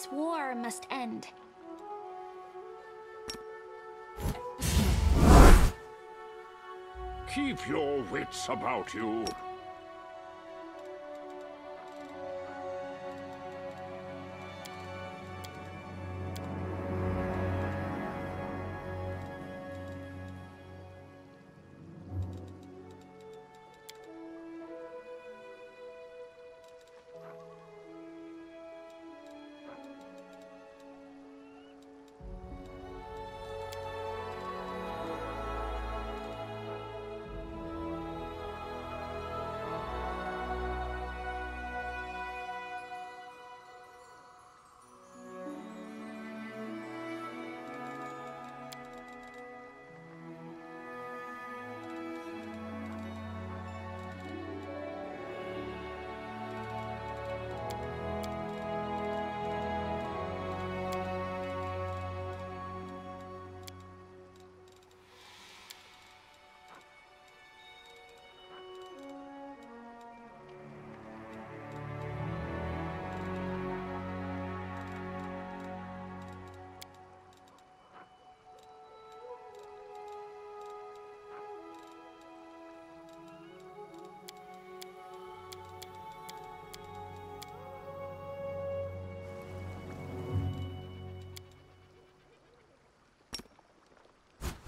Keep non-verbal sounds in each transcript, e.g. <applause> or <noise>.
This war must end. Keep your wits about you.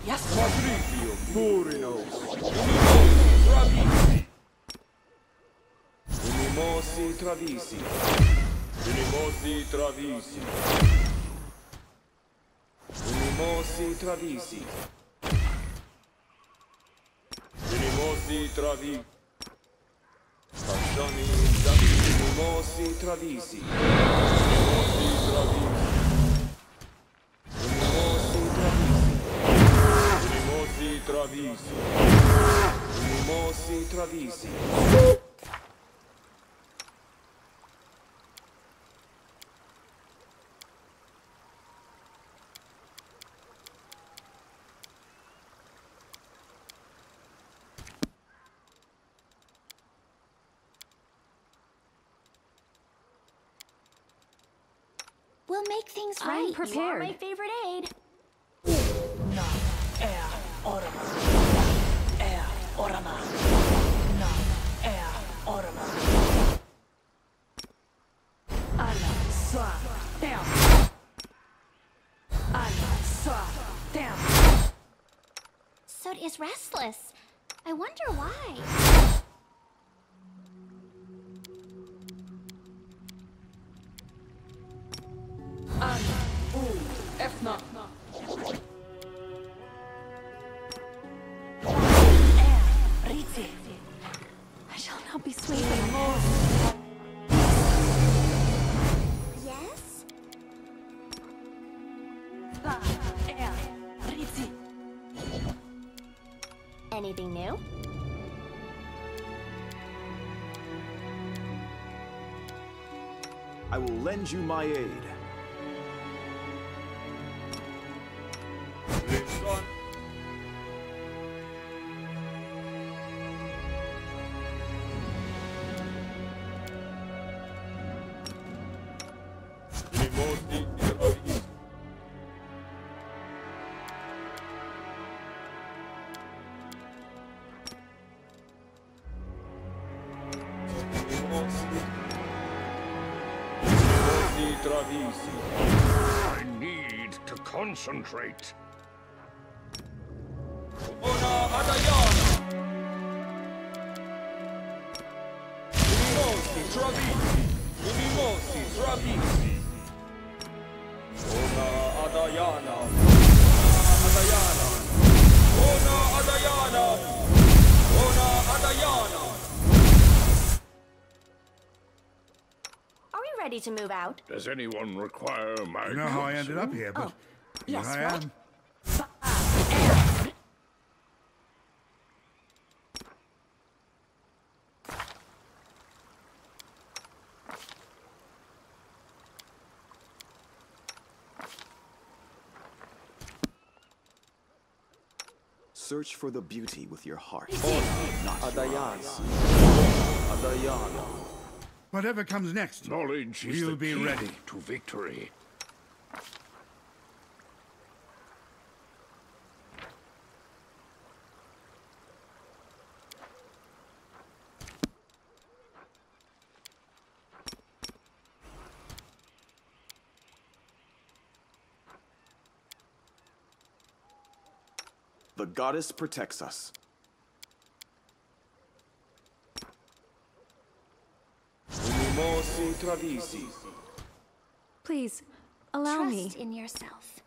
Patricio Murinos. Unimosi Travisi. Unimosi Travisi. Unimosi Travisi. Unimosi Travisi. Fascioni Zavisi. Unimosi Travisi. Unimosi Travisi. Travisi. Unimosi Travisi. We'll make things I'm right. You are my favorite aide. Is restless. I wonder why. Lend you my aid. Adayana. Are we ready to move out? Does anyone require my You know how I ended up here, but here yes, I am. Search for the beauty with your heart. Adayana. Adayana. Whatever comes next, Knowledge is We'll be key ready. to victory. Goddess protects us. Please, allow me. Trust in yourself.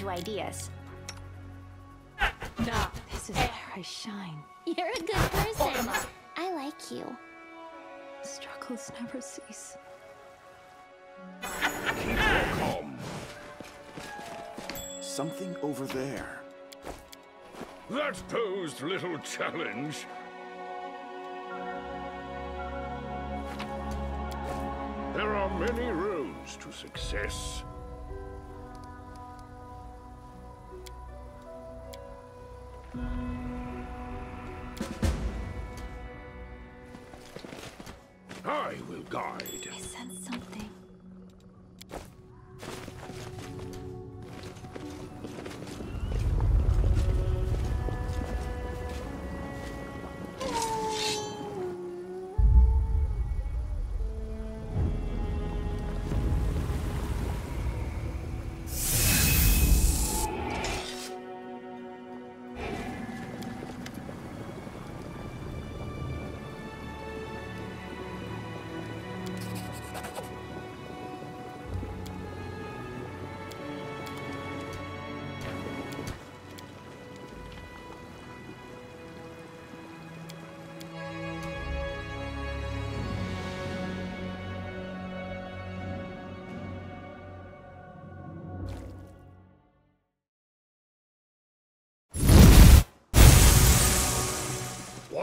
To ideas. Na. This is where I shine. You're a good person. I like you. Struggles never cease. Keep your calm. Something over there. That posed little challenge. There are many roads to success.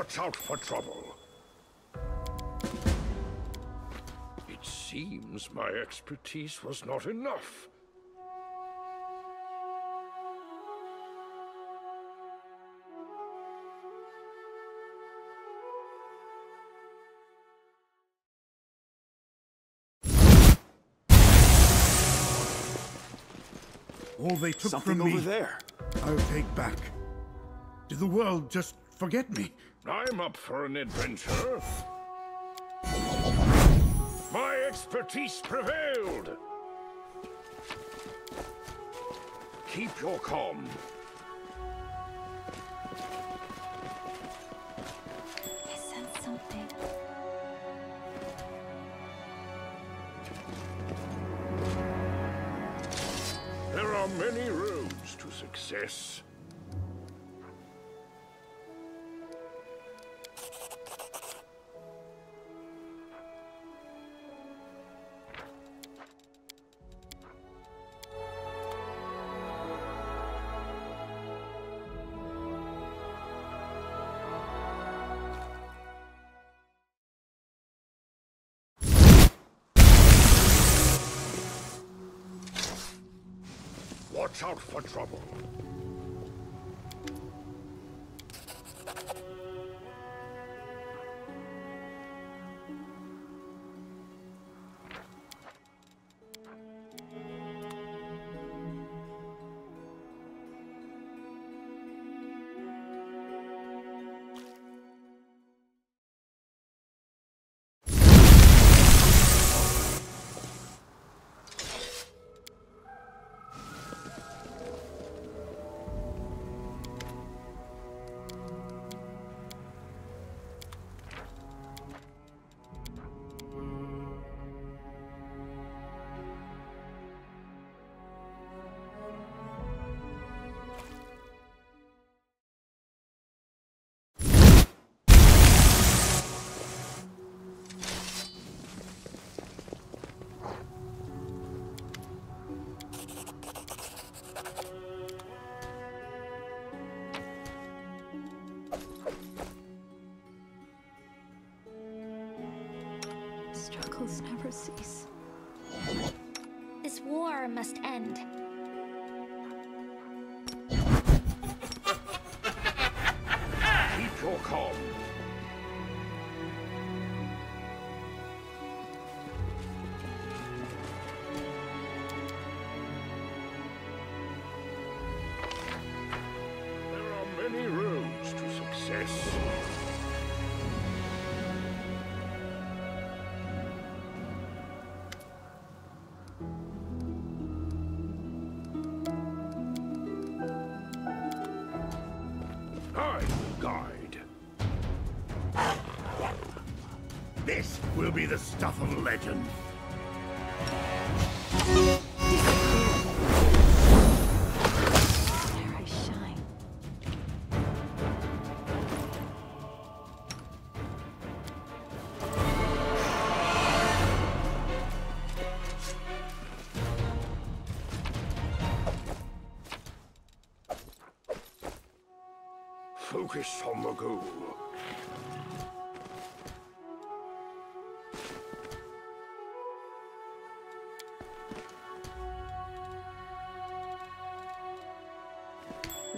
Watch out for trouble. It seems my expertise was not enough. all they took Something from me, over there. I'll take back. Did the world just forget me? I'm up for an adventure. My expertise prevailed. Keep your calm. I sense something. There are many roads to success. Watch out for trouble. Never cease. This war must end. Legend. Focus on the goal.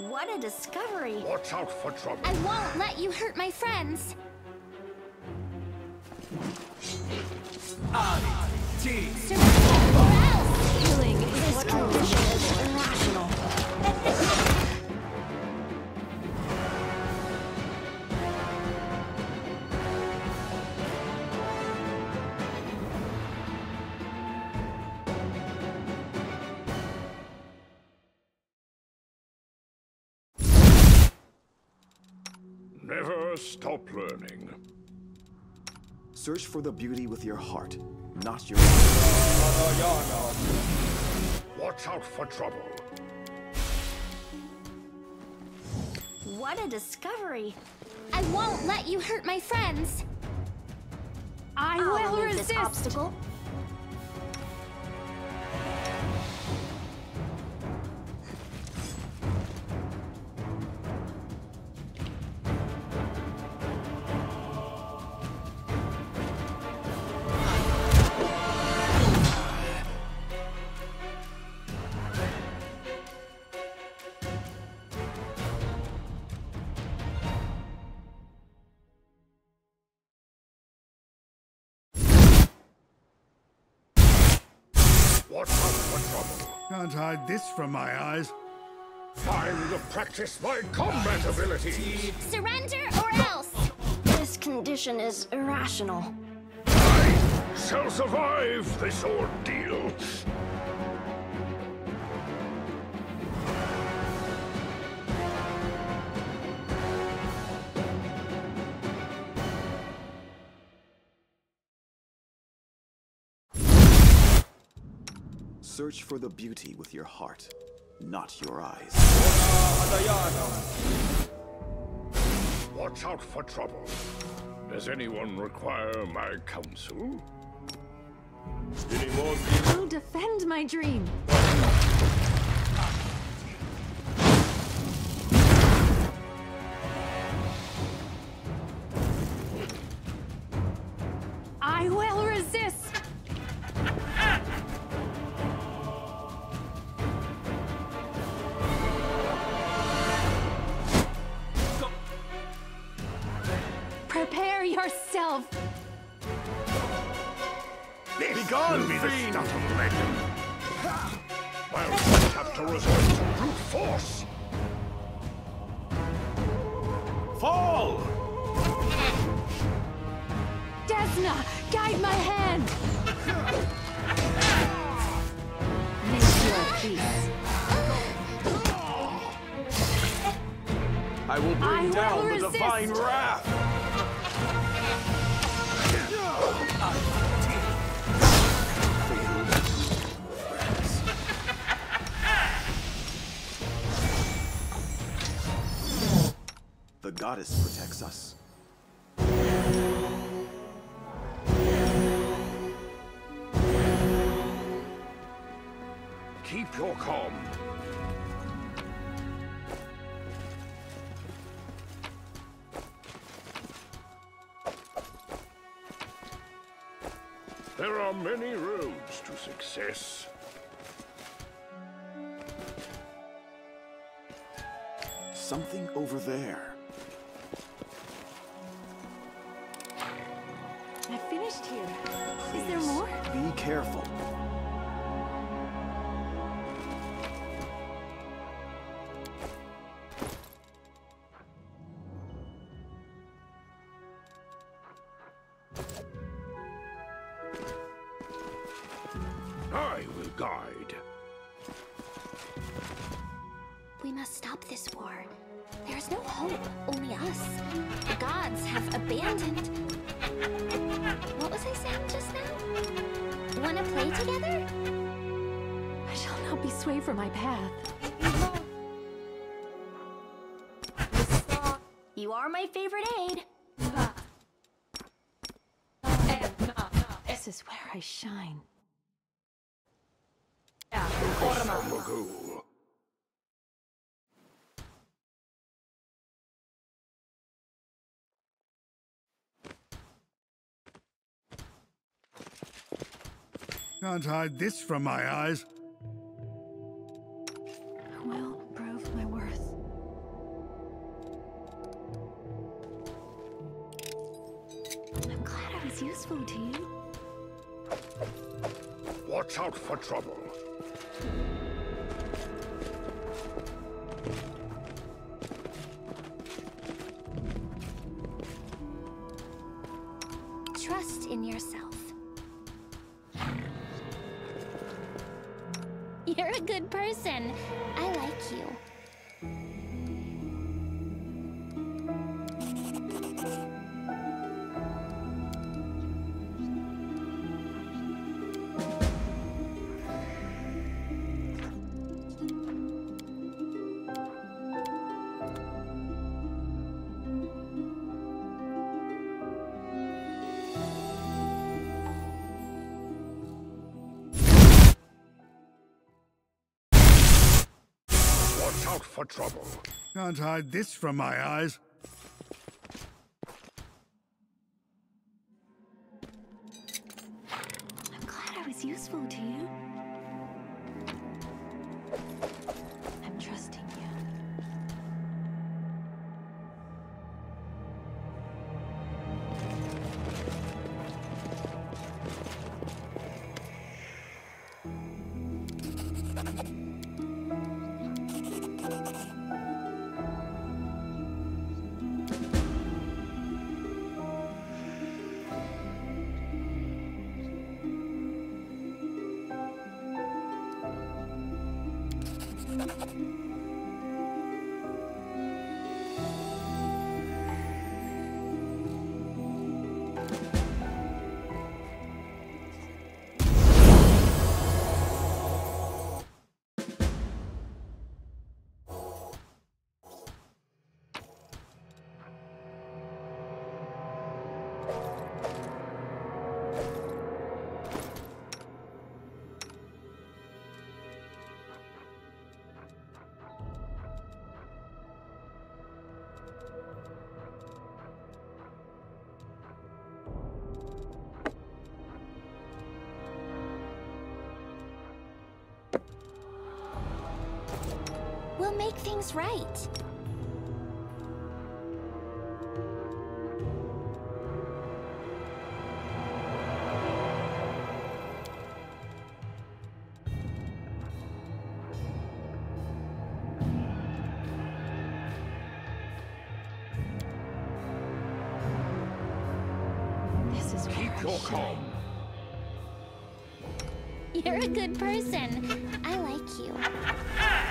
What a discovery! Watch out for trouble. I won't let you hurt my friends! Surrender Search for the beauty with your heart, not your Watch out for trouble. What a discovery! I won't let you hurt my friends! I I'll will remove resist. this obstacle. Can't hide this from my eyes. Time to practice my combat abilities. Surrender or else! This condition is irrational. I shall survive this ordeal. Search for the beauty with your heart, not your eyes. Watch out for trouble. Does anyone require my counsel? I'll defend my dream. goddess protects us. Keep your calm. There are many roads to success. Something over there. I shine. Can't hide this from my eyes. Watch out for trouble. for trouble. Can't hide this from my eyes. I'm glad I was useful to you. We'll make things right. You're a good person. I like you. <laughs>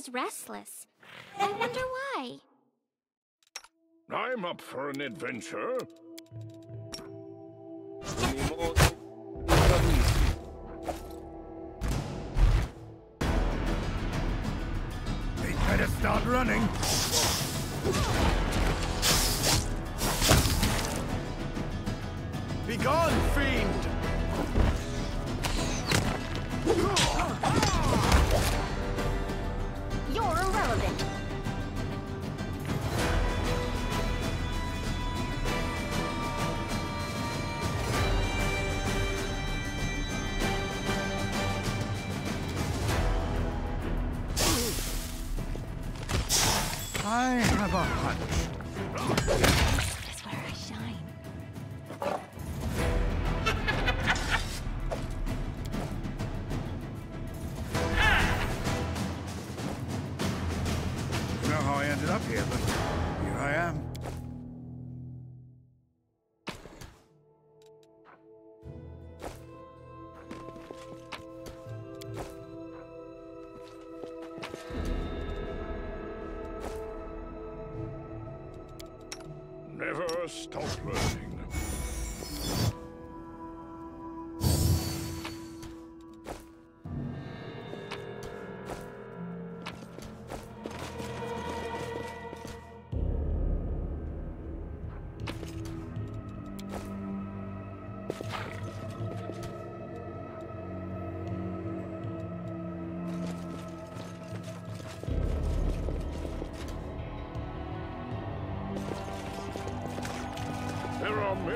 is restless. I wonder why. I'm up for an adventure. They'd better start running. Begone, fiend! Irrelevant. I have a hunch.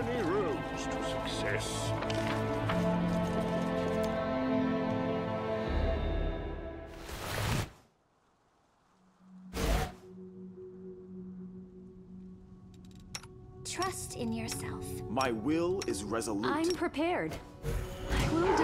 Many roads to success. Trust in yourself. My will is resolute. I'm prepared. I will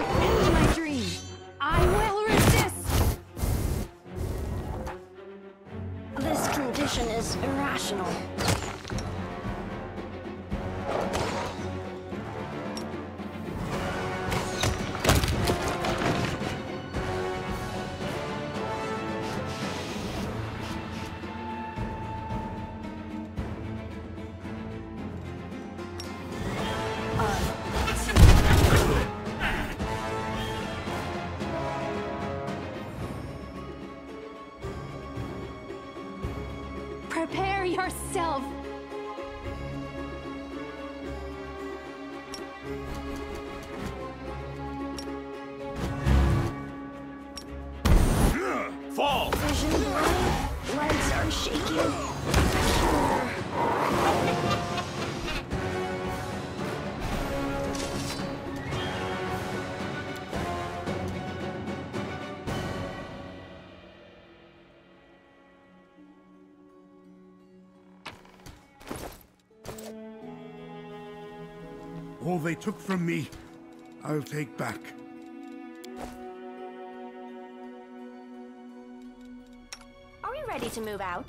All they took from me, I'll take back. Are we ready to move out?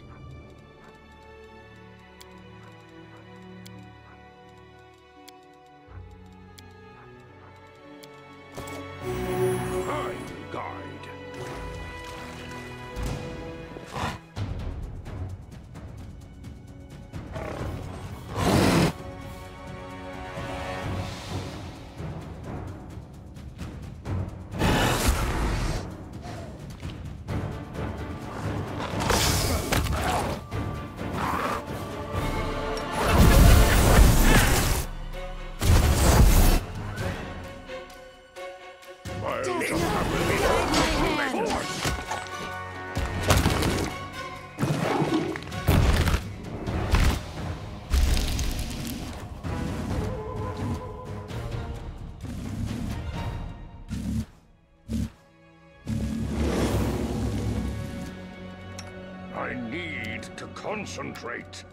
Concentrate.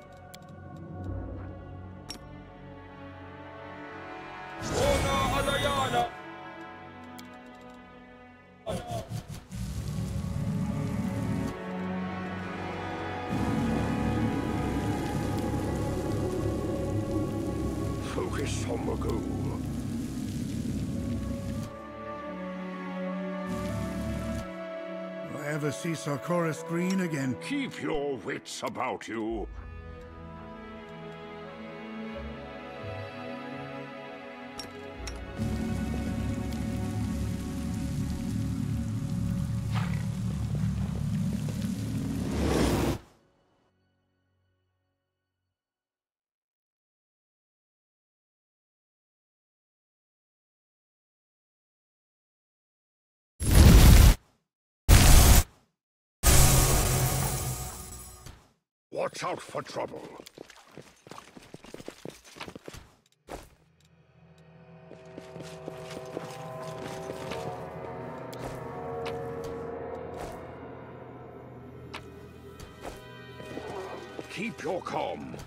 Focus on the goal. Do I ever see Sarkoris Green again. Keep your wits about you. Watch out for trouble. Keep your calm.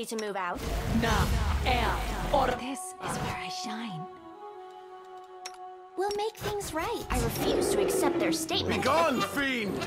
Ready to move out? Na, ea, ora. This is where I shine. We'll make things right. I refuse to accept their statement. Begone, fiend!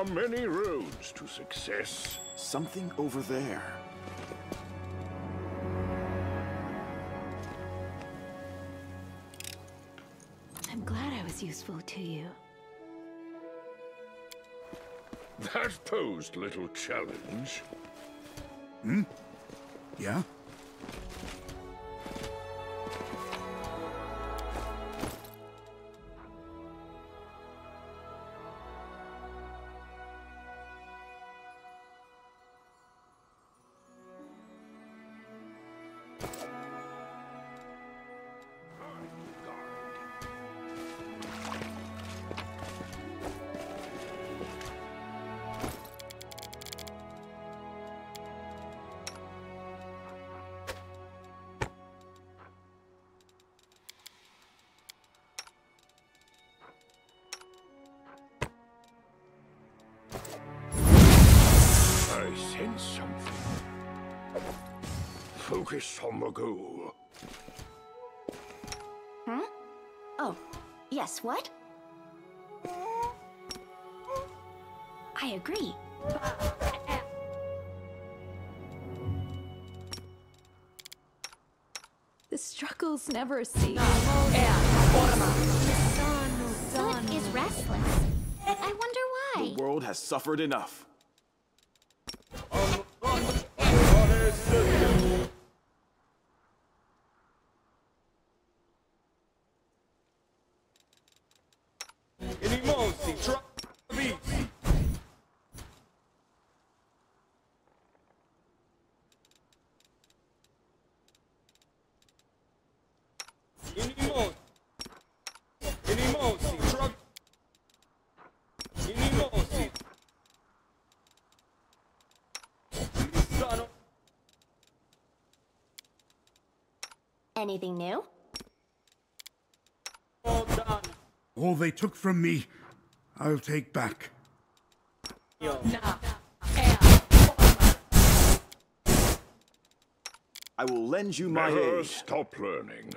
Are many roads to success. Something over there. I'm glad I was useful to you. That posed little challenge. Hmm? Yeah? Focus on the goal. Oh, yes, what? I agree. The struggles never cease. Ea, orma. Soot is restless. I wonder why. The world has suffered enough. Anything new? All they took from me, I'll take back. Na. Ea. I will lend you my Never aid. stop learning.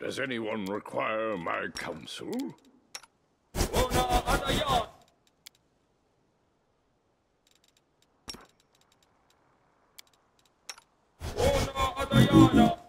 Does anyone require my counsel? no, no.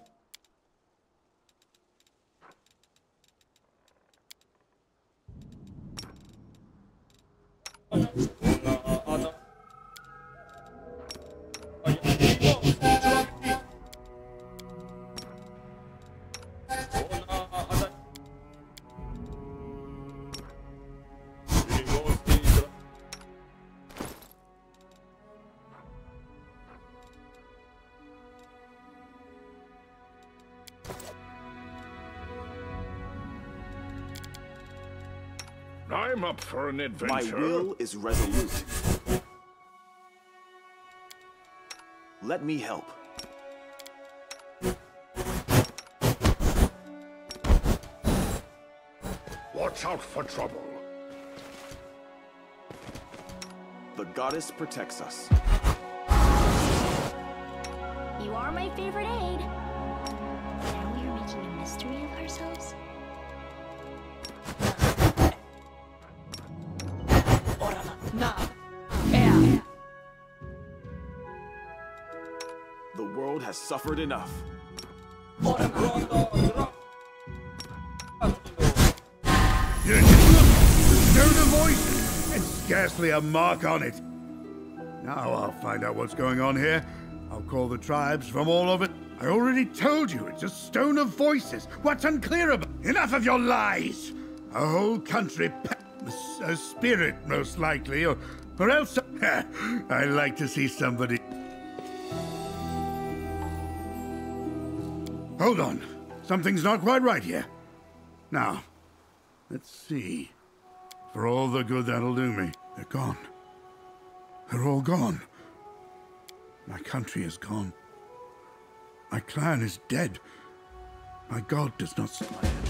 I'm up for an My adventure. will is resolute. Let me help. Watch out for trouble. The goddess protects us. You are my favorite aide. Now we are making a mystery of ourselves? World has suffered enough. A voice, and scarcely a mark on it. Now I'll find out what's going on here. I'll call the tribes from all over. I already told you it's a stone of voices. What's unclear about? Enough of your lies! A whole country, a spirit most likely, or, or else. <laughs> I like to see somebody. Hold on. Something's not quite right here. Now, let's see. For all the good that'll do me, they're gone. They're all gone. My country is gone. My clan is dead. My god does not smile.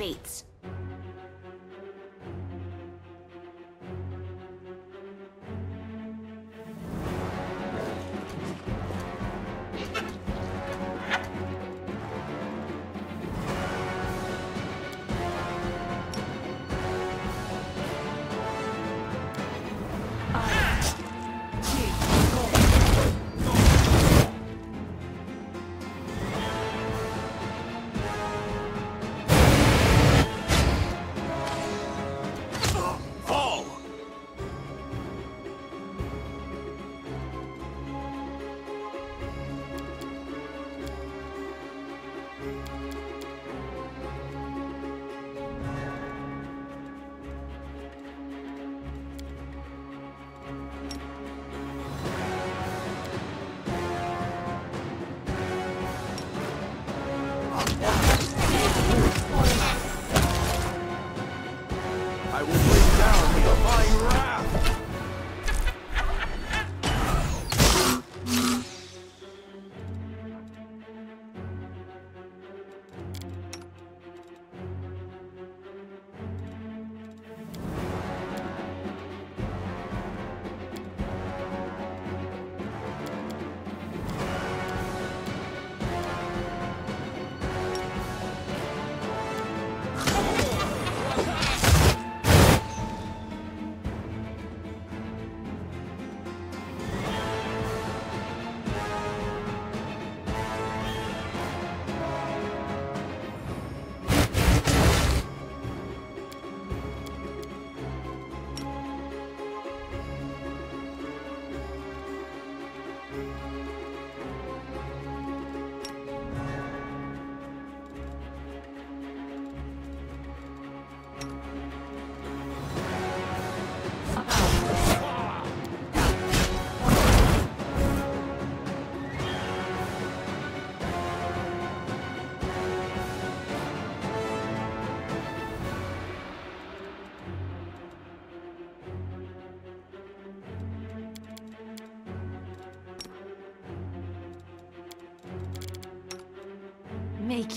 Time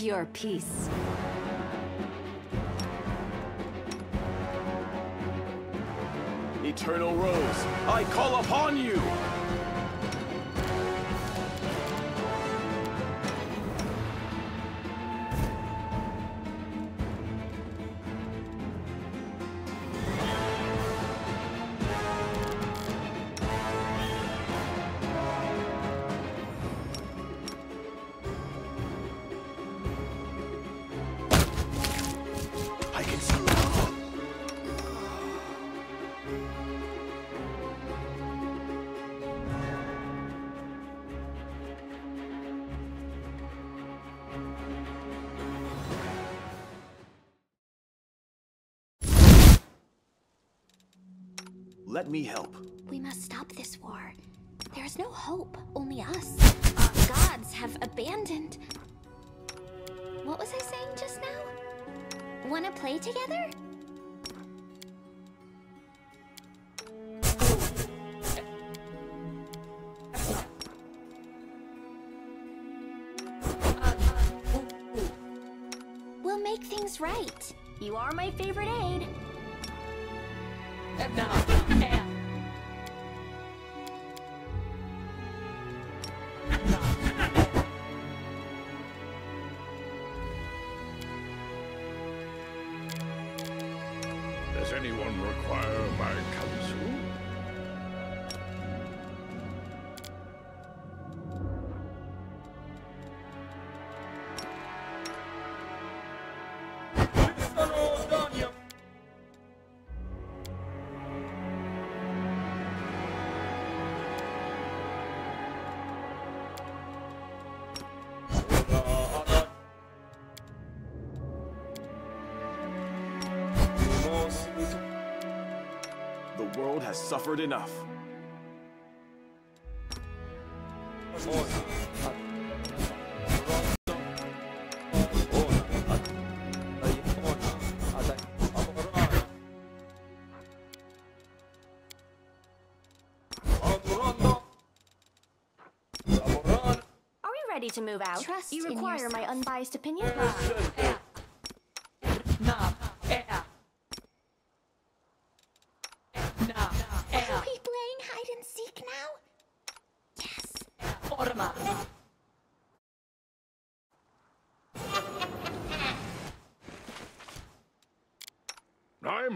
Your peace. Eternal Rose, I call upon you! Let me help. We must stop this war. There is no hope, only us. Gods have abandoned. What was I saying just now? Wanna play together? We'll make things right. You are my favorite aide. Now, require my world has suffered enough. Are we ready to move out? Trust you require my unbiased opinion? Now, air. Now, Are air. we playing hide and seek now? Yes. Orma. I'm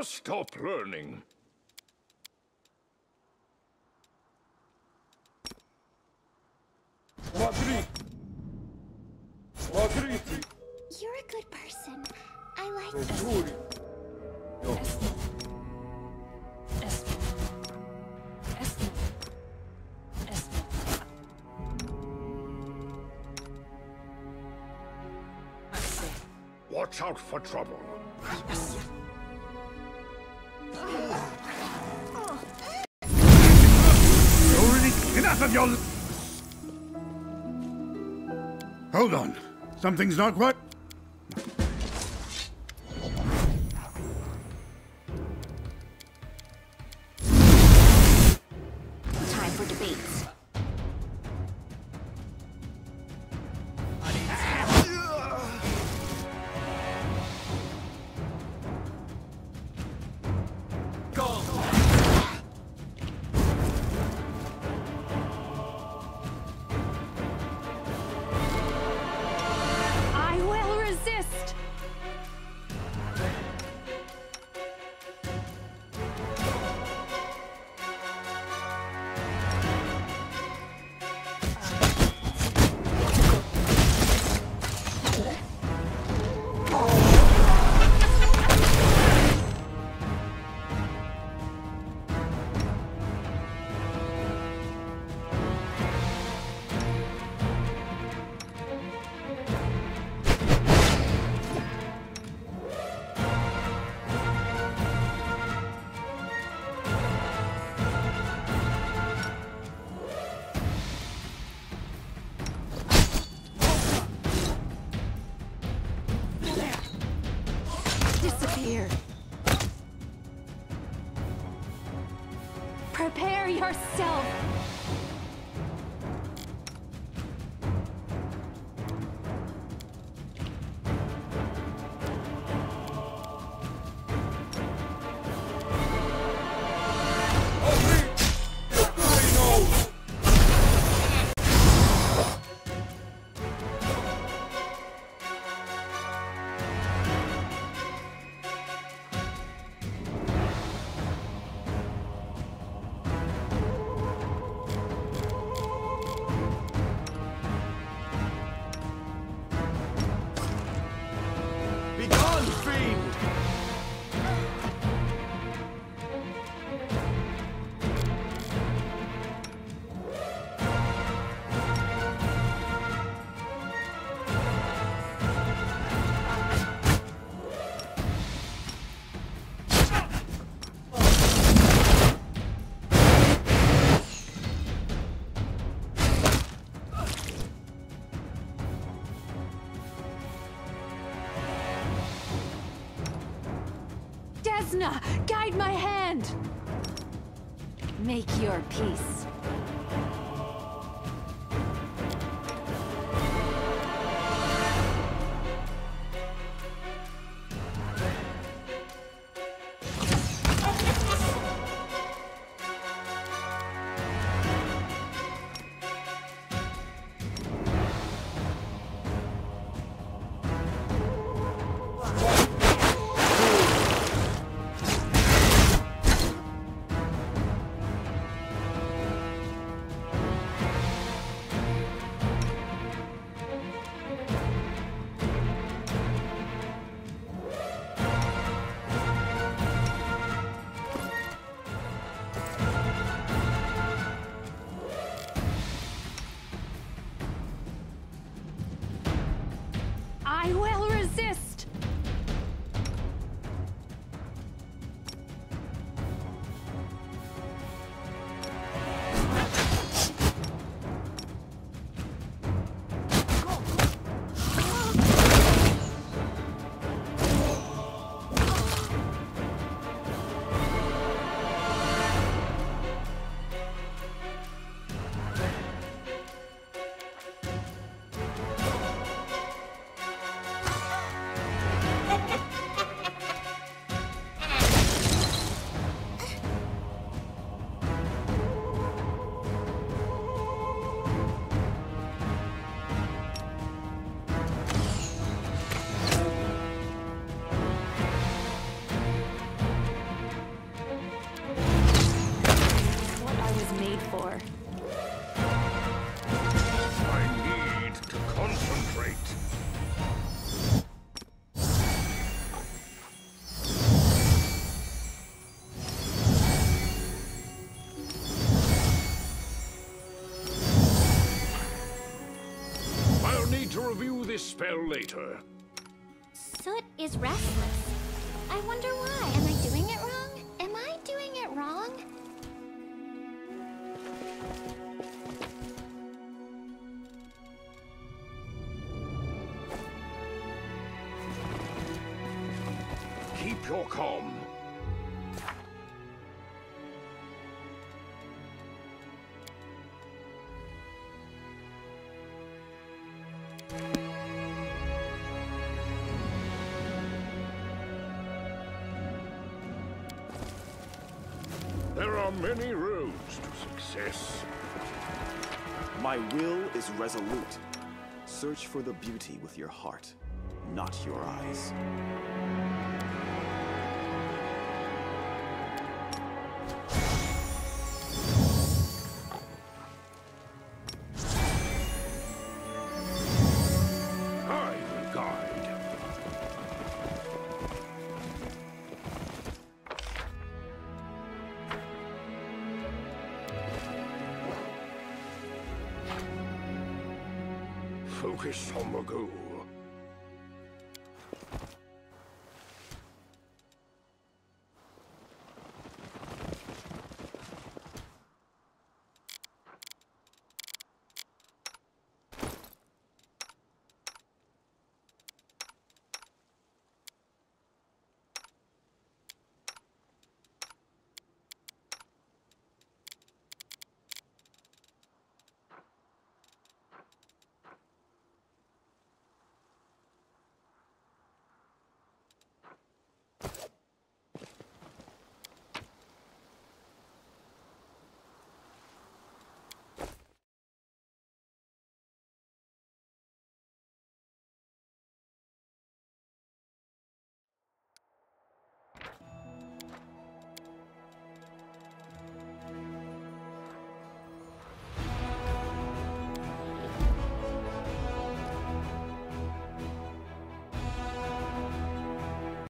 Never stop learning. You're a good person. I like you. Watch out for trouble. Of your. Hold on. Something's not right. Desna, guide my hand. Make your peace. Later. Soot is restless. Are many roads to success. My will is resolute. Search for the beauty with your heart, not your eyes. The goal.